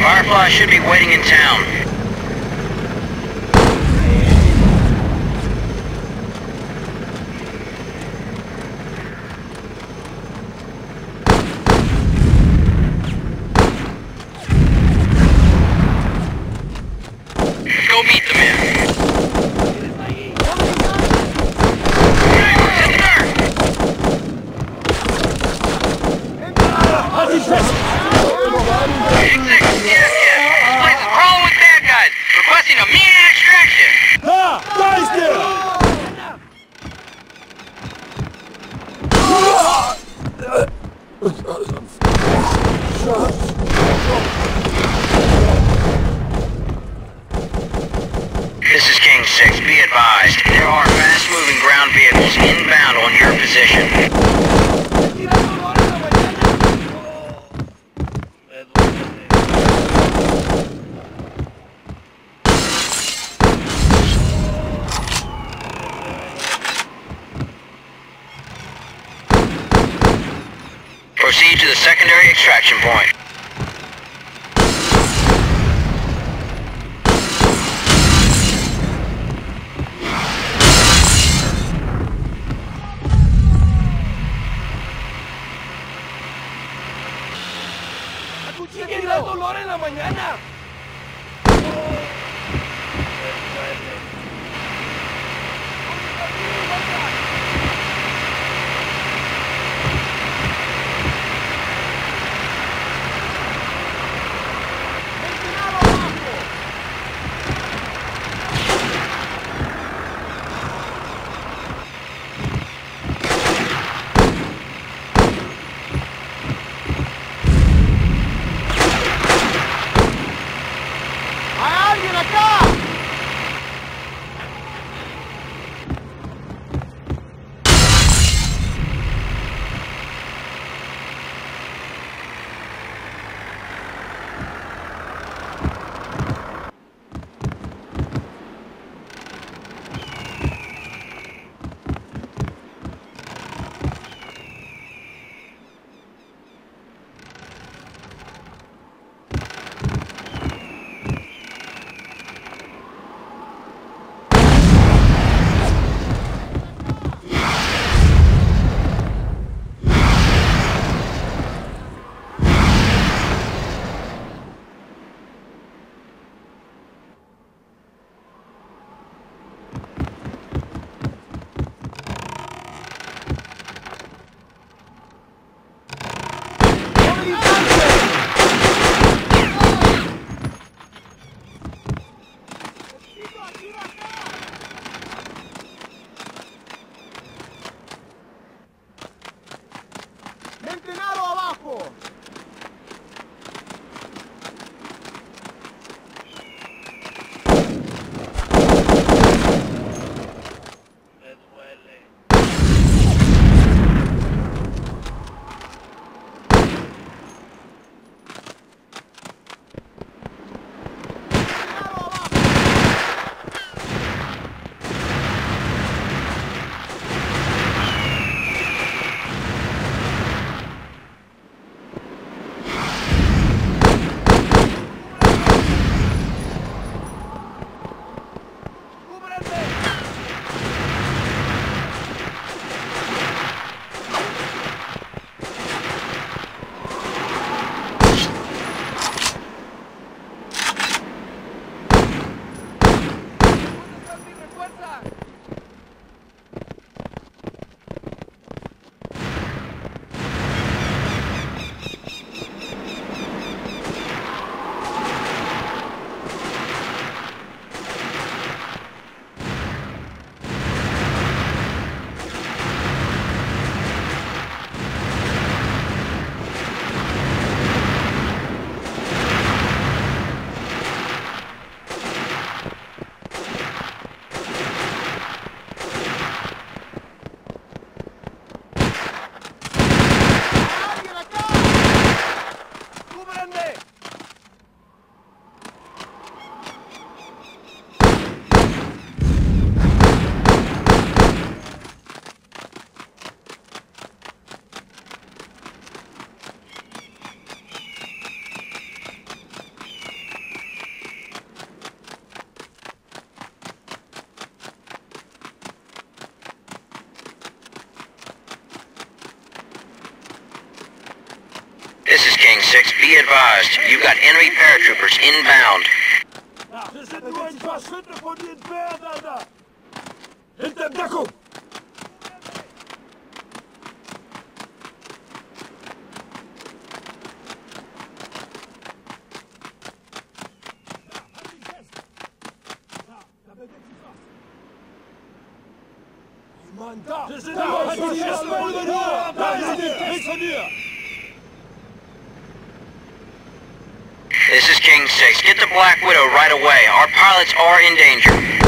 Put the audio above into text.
Firefly should be waiting in town. Go meet the Uh, uh. Proceed to the secondary extraction point. Gran dolor en la mañana. 6, be advised. You've got enemy paratroopers inbound. Wir sind nur ein paar Schritte von dir entfernt, Alter! Hinter Deckung! Mann, da! Da! Da! Da! This is King 6. Get the Black Widow right away. Our pilots are in danger.